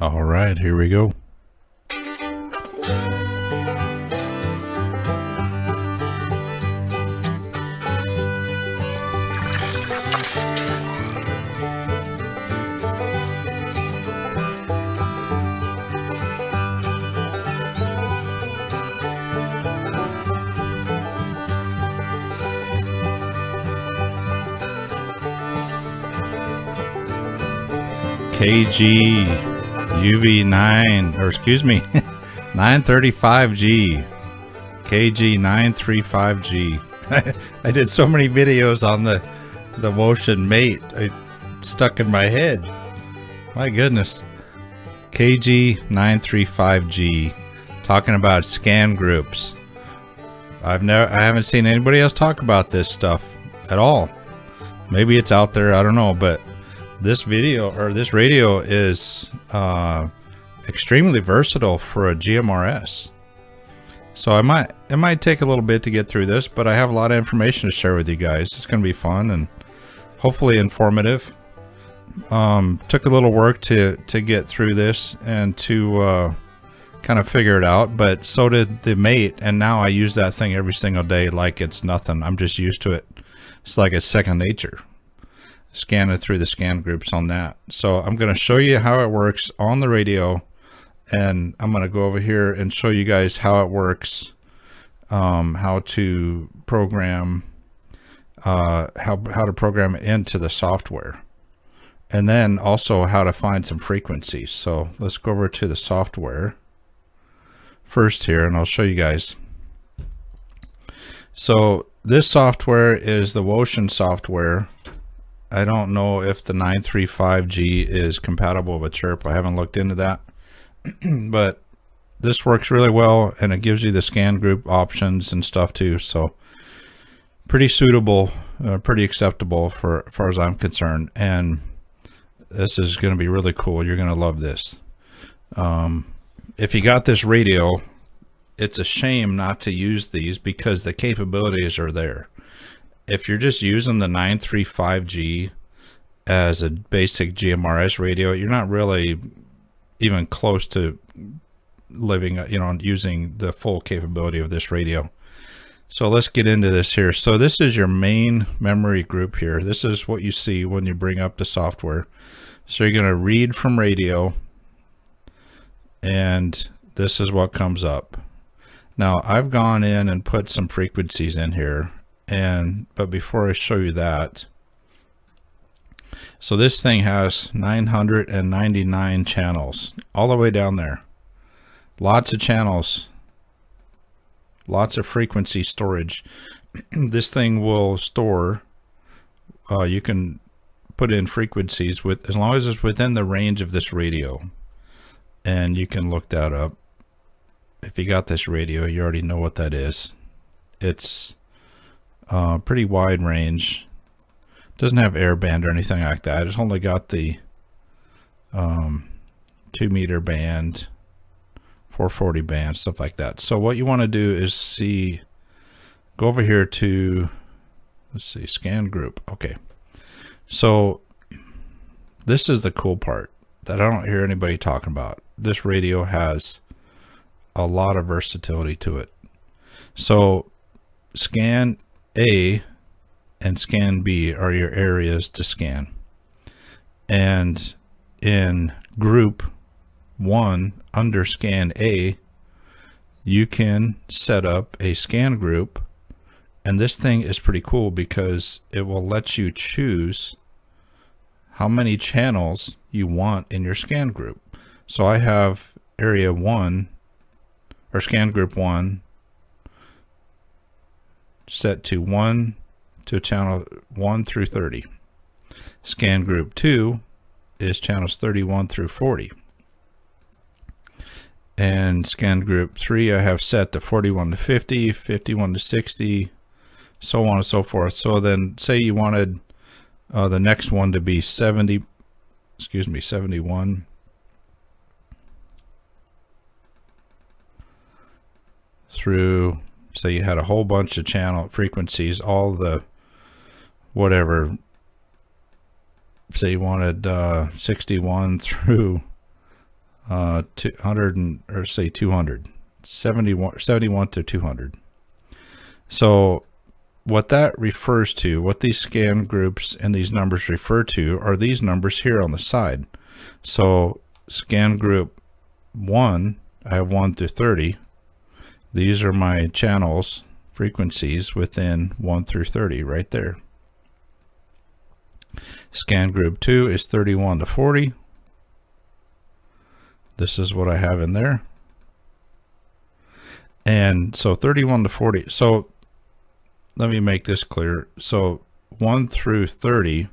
All right, here we go. KG UV9, or excuse me, 935G, KG935G. I did so many videos on the the Wouxun Mate, it stuck in my head. My goodness. KG935G, talking about scan groups. I've never, I haven't seen anybody else talk about this stuff at all. Maybe it's out there, I don't know, but this video or this radio is uh, extremely versatile for a GMRS. So I might it might take a little bit to get through this, but I have a lot of information to share with you guys. It's going to be fun and hopefully informative. Um, took a little work to to get through this and to uh, kind of figure it out, but so did the mate, and now I use that thing every single day like it's nothing. I'm just used to it. It's like it's second nature scanning through the scan groups on that. So I'm going to show you how it works on the radio and I'm going to go over here and show you guys how it works, um, how to program, uh, how, how to program it into the software and then also how to find some frequencies. So let's go over to the software first here and I'll show you guys. So this software is the Wouxun software I don't know if the 935G is compatible with Chirp. I haven't looked into that. but this works really well and it gives you the scan group options and stuff too. So pretty suitable, uh, pretty acceptable for as far as I'm concerned. And this is going to be really cool. You're going to love this. Um, if you got this radio, it's a shame not to use these because the capabilities are there if you're just using the 935G as a basic GMRS radio, you're not really even close to living, you know, using the full capability of this radio. So let's get into this here. So this is your main memory group here. This is what you see when you bring up the software. So you're going to read from radio and this is what comes up. Now I've gone in and put some frequencies in here and but before I show you that so this thing has 999 channels all the way down there. Lots of channels. Lots of frequency storage. This thing will store uh, you can put in frequencies with as long as it's within the range of this radio. And you can look that up. If you got this radio you already know what that is. It's uh, pretty wide range. Doesn't have airband or anything like that. It's only got the um, two meter band, 440 band, stuff like that. So what you want to do is see, go over here to, let's see, scan group. Okay. So this is the cool part that I don't hear anybody talking about. This radio has a lot of versatility to it. So scan a and scan B are your areas to scan. And in group one under scan A, you can set up a scan group. And this thing is pretty cool because it will let you choose how many channels you want in your scan group. So I have area one or scan group one set to 1 to channel 1 through 30. Scan group 2 is channels 31 through 40. And scan group 3 I have set to 41 to 50, 51 to 60, so on and so forth. So then say you wanted uh, the next one to be 70, excuse me, 71. through so you had a whole bunch of channel frequencies, all the whatever. Say you wanted uh, 61 through uh, 200 and, or say 200, 71, 71 to 200. So what that refers to, what these scan groups and these numbers refer to are these numbers here on the side. So scan group 1, I have 1 to 30. These are my channels, frequencies within 1 through 30 right there. Scan group 2 is 31 to 40. This is what I have in there. And so 31 to 40. So let me make this clear. So 1 through 30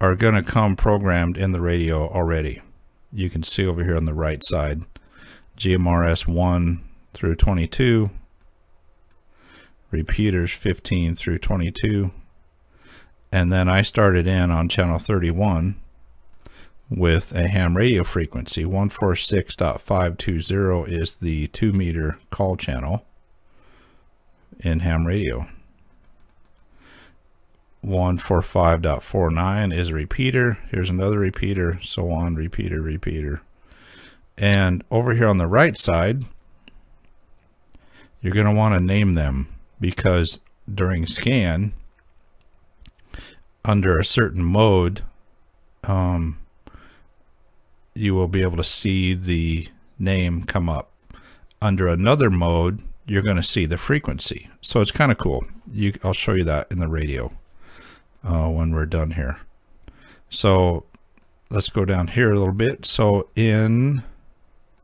are going to come programmed in the radio already. You can see over here on the right side, GMRS 1 through 22, repeaters 15 through 22, and then I started in on channel 31 with a ham radio frequency. 146.520 is the 2 meter call channel in ham radio. 145.49 is a repeater. Here's another repeater, so on, repeater, repeater. And over here on the right side, you're going to want to name them because during scan, under a certain mode, um, you will be able to see the name come up. Under another mode, you're going to see the frequency. So it's kind of cool. You, I'll show you that in the radio uh, when we're done here. So let's go down here a little bit. So in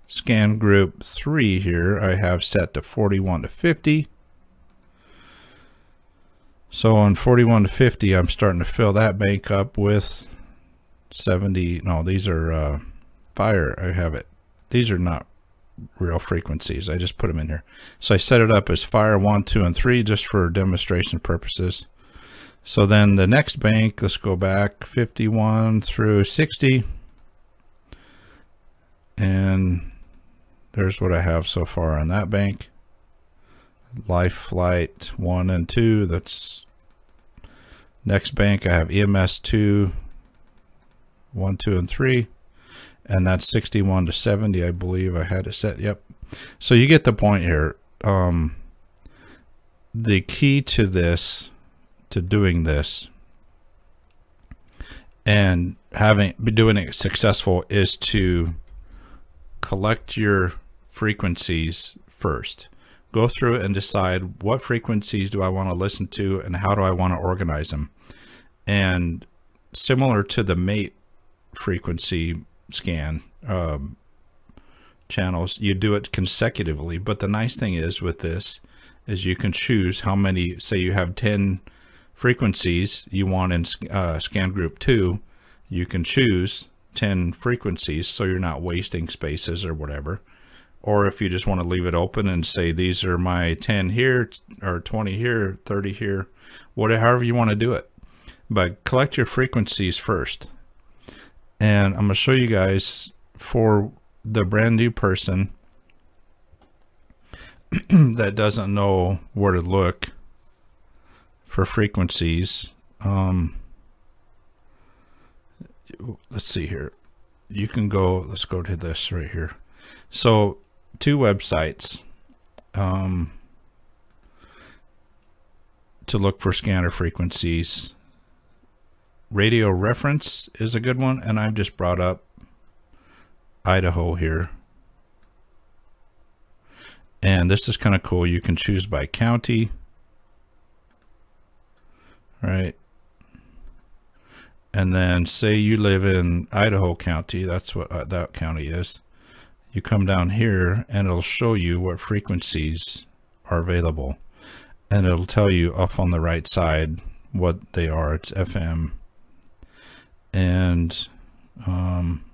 scan group 3 here, I have set to 41 to 50. So on 41 to 50, I'm starting to fill that bank up with 70. No, these are uh, fire. I have it. These are not real frequencies. I just put them in here. So I set it up as fire 1, 2, and 3 just for demonstration purposes. So then the next bank, let's go back 51 through 60. And there's what I have so far on that bank. Life Flight 1 and 2, that's next bank. I have EMS 2, 1, 2, and 3. And that's 61 to 70, I believe I had it set. Yep. So you get the point here. Um, the key to this to doing this and having been doing it successful is to collect your frequencies first go through and decide what frequencies do I want to listen to and how do I want to organize them and similar to the mate frequency scan um, channels you do it consecutively but the nice thing is with this is you can choose how many say you have 10 frequencies you want in uh, scan group 2, you can choose 10 frequencies so you're not wasting spaces or whatever. Or if you just want to leave it open and say these are my 10 here or 20 here, 30 here, whatever however you want to do it. But collect your frequencies first. And I'm going to show you guys for the brand new person that doesn't know where to look for frequencies. Um, let's see here. You can go, let's go to this right here. So two websites um, to look for scanner frequencies. Radio reference is a good one. And I've just brought up Idaho here. And this is kind of cool. You can choose by county right? And then say you live in Idaho County, that's what uh, that county is. You come down here and it'll show you what frequencies are available. And it'll tell you up on the right side what they are. It's FM. And um,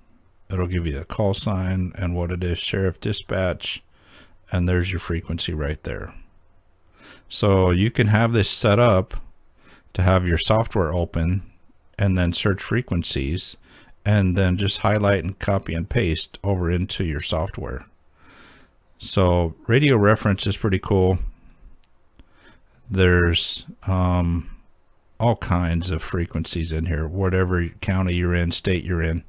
it'll give you the call sign and what it is, sheriff dispatch. And there's your frequency right there. So you can have this set up to have your software open and then search frequencies and then just highlight and copy and paste over into your software. So radio reference is pretty cool. There's um, all kinds of frequencies in here, whatever county you're in, state you're in.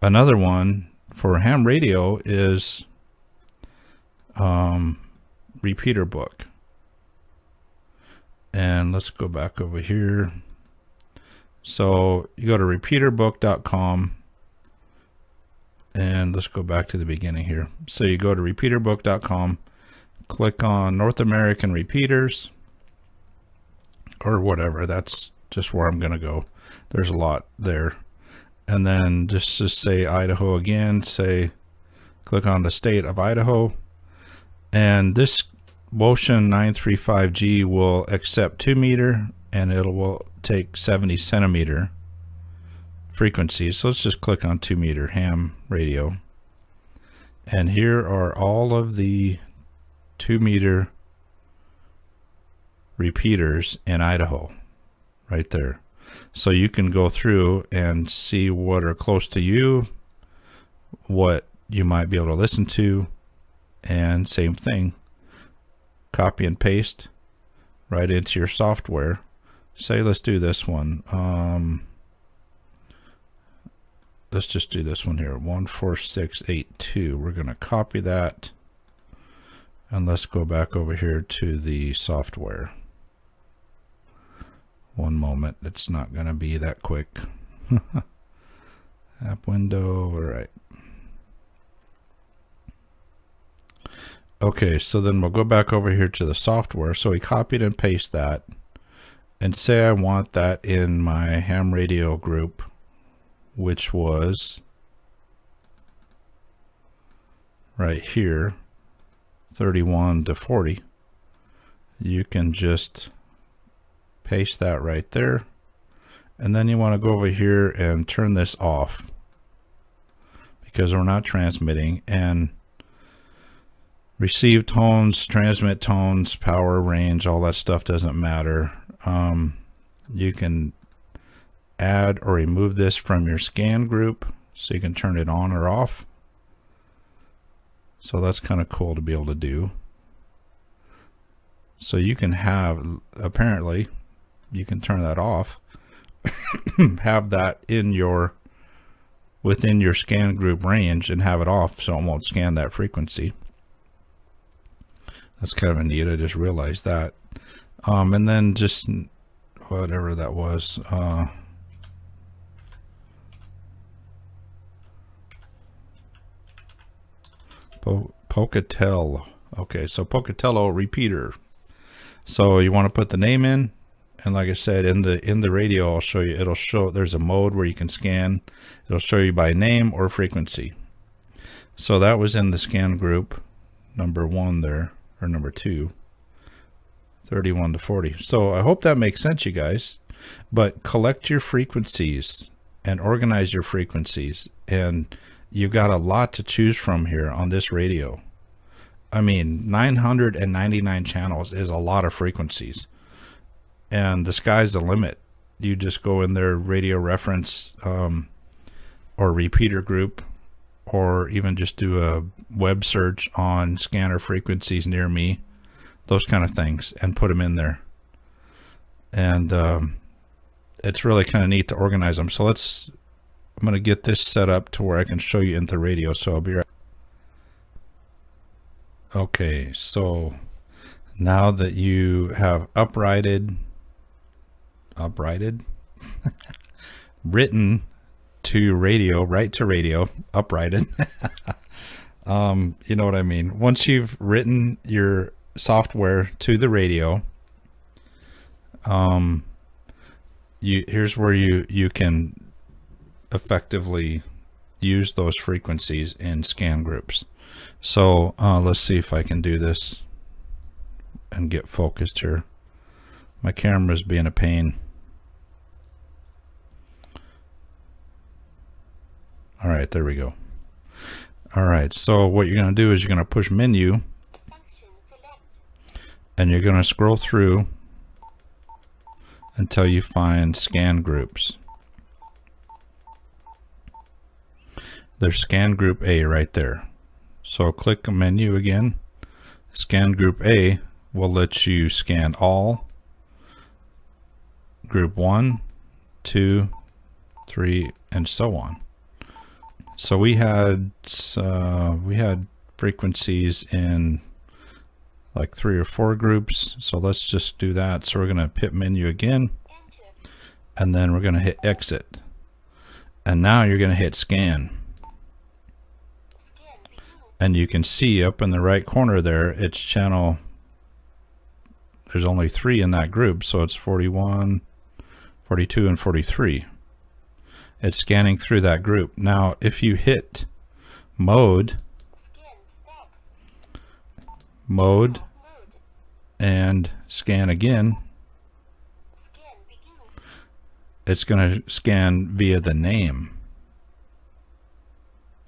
Another one for ham radio is um, repeater book. And let's go back over here. So you go to repeaterbook.com and let's go back to the beginning here. So you go to repeaterbook.com, click on North American repeaters or whatever. That's just where I'm going to go. There's a lot there. And then just, just say Idaho again, say, click on the state of Idaho. And this Wouxun 935G will accept 2 meter and it will take 70 centimeter frequencies. So let's just click on 2 meter ham radio. And here are all of the 2 meter repeaters in Idaho right there. So you can go through and see what are close to you, what you might be able to listen to, and same thing. Copy and paste right into your software. Say, let's do this one. Um, let's just do this one here 14682 we're going to copy that and let's go back over here to the software one moment. It's not going to be that quick. App window. All right. Okay, so then we'll go back over here to the software. So we copied and paste that and say I want that in my ham radio group, which was right here, 31 to 40. You can just paste that right there. And then you want to go over here and turn this off because we're not transmitting. And receive tones transmit tones power range all that stuff doesn't matter um, you can add or remove this from your scan group so you can turn it on or off. So that's kind of cool to be able to do. So you can have apparently you can turn that off have that in your within your scan group range and have it off so it won't scan that frequency. That's kind of neat I just realized that um, and then just whatever that was uh, po Pocatello. Okay so Pocatello repeater. So you want to put the name in and like I said in the in the radio I'll show you it'll show there's a mode where you can scan. It'll show you by name or frequency. So that was in the scan group number one there or number two 31 to 40 so I hope that makes sense you guys. But collect your frequencies and organize your frequencies and you've got a lot to choose from here on this radio. I mean 999 channels is a lot of frequencies and the sky's the limit. You just go in their radio reference um, or repeater group, or even just do a web search on scanner frequencies near me, those kind of things, and put them in there. And um, it's really kind of neat to organize them. So let's, I'm going to get this set up to where I can show you into radio. So I'll be right. Okay, so now that you have uprighted uprighted, written to radio, right to radio, uprighted. um, you know what I mean? Once you've written your software to the radio, um, you here's where you you can effectively use those frequencies in scan groups. So uh, let's see if I can do this and get focused here. My camera's being a pain. All right, there we go. All right, so what you're going to do is you're going to push menu and you're going to scroll through until you find scan groups. There's scan group A right there. So click menu again. Scan group A will let you scan all group one, two, three, and so on. So we had uh, we had frequencies in like three or four groups. So let's just do that. So we're going to hit menu again, and then we're going to hit exit. And now you're going to hit scan. And you can see up in the right corner there, it's channel, there's only three in that group. So it's 41, 42, and 43. It's scanning through that group. Now, if you hit mode, mode, and scan again, it's going to scan via the name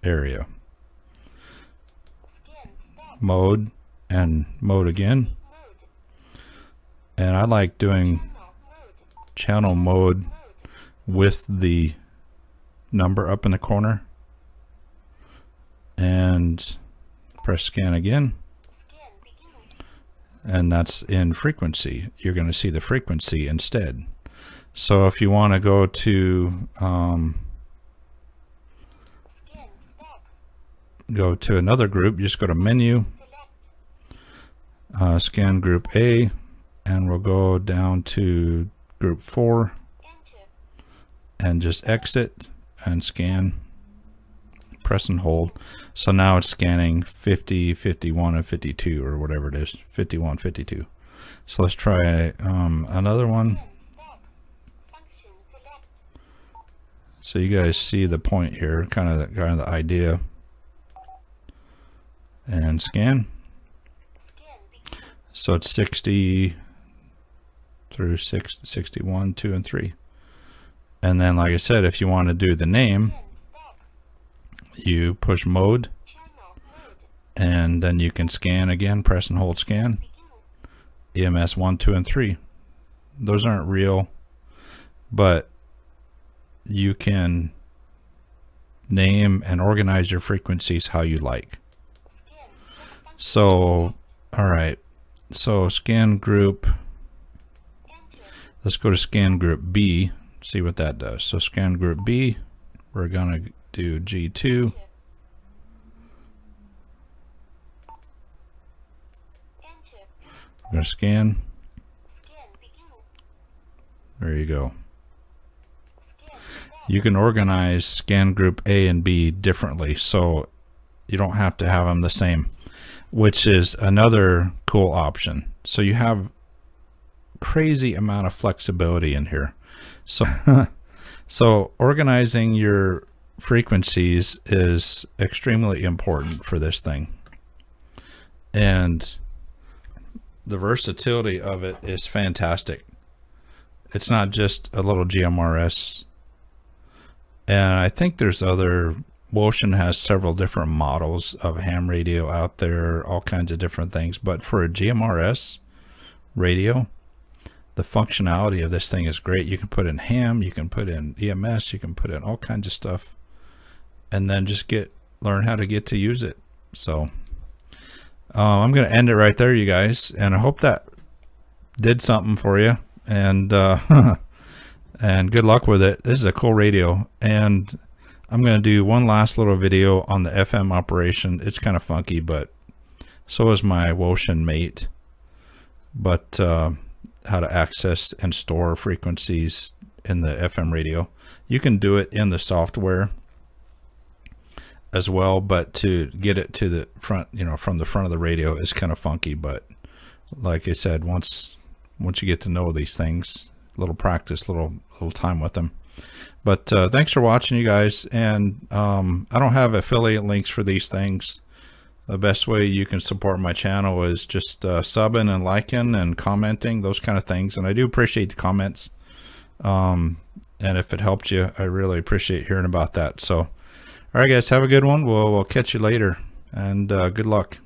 area. Mode and mode again. And I like doing channel mode with the number up in the corner and press scan again and that's in frequency. You're going to see the frequency instead. So if you want to go to um, go to another group you just go to menu uh, scan group A and we'll go down to group 4 and just exit and scan press and hold. So now it's scanning 50 51 and 52 or whatever it is. 51 52 so let's try um, another one. So you guys see the point here kind of the, kind of the idea. And scan. So it's 60 through 6 61 2 and 3 and then, like I said, if you want to do the name, you push mode and then you can scan again, press and hold scan. EMS 1, 2, and 3. Those aren't real, but you can name and organize your frequencies how you like. So, all right. So scan group, let's go to scan group B see what that does. So scan group B, we're to do G2. I'm going to scan. There you go. You can organize scan group A and B differently, so you don't have to have them the same, which is another cool option. So you have crazy amount of flexibility in here. So, so organizing your frequencies is extremely important for this thing. And the versatility of it is fantastic. It's not just a little GMRS. And I think there's other, Wouxun has several different models of ham radio out there, all kinds of different things. But for a GMRS radio, the functionality of this thing is great. You can put in ham, you can put in EMS, you can put in all kinds of stuff and then just get learn how to get to use it. So uh, I'm going to end it right there, you guys. And I hope that did something for you. And, uh, and good luck with it. This is a cool radio. And I'm going to do one last little video on the FM operation. It's kind of funky, but so is my Wouxun mate. But, uh, how to access and store frequencies in the FM radio. You can do it in the software as well, but to get it to the front, you know, from the front of the radio is kind of funky. But like I said, once once you get to know these things, a little practice, little little time with them. But uh, thanks for watching, you guys. And um, I don't have affiliate links for these things the best way you can support my channel is just uh, subbing and liking and commenting, those kind of things. And I do appreciate the comments. Um, and if it helped you, I really appreciate hearing about that. So, all right, guys, have a good one. We'll, we'll catch you later and uh, good luck.